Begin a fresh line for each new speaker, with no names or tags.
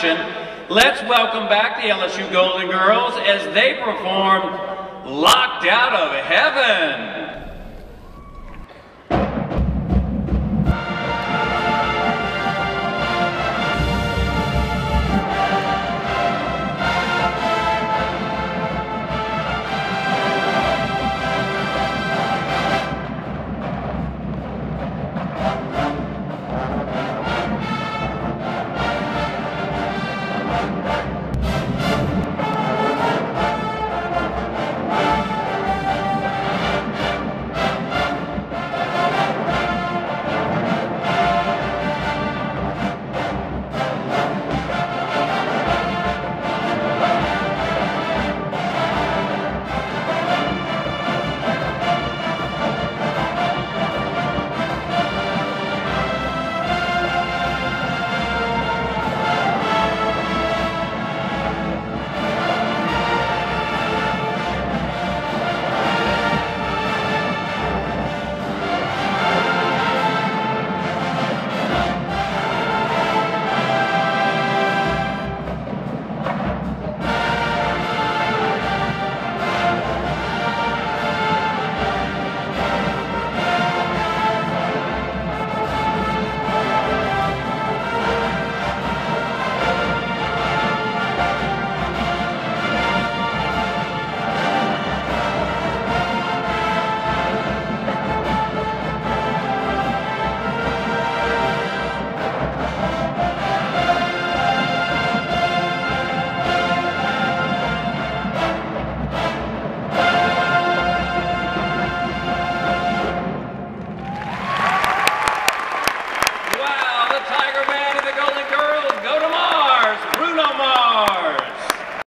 Let's welcome back the LSU Golden Girls as they perform Locked Out of Heaven.